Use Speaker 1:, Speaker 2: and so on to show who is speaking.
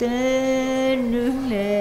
Speaker 1: tên nương lệ